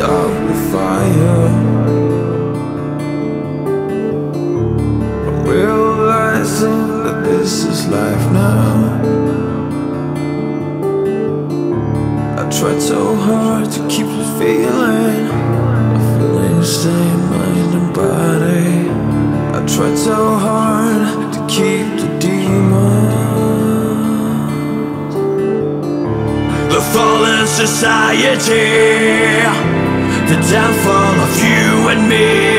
out with fire. I'm realizing that this is life now. I tried so hard to keep the feeling, a feeling staying mind and body. I tried so hard to keep the demons. The fallen society, downfall of you and me.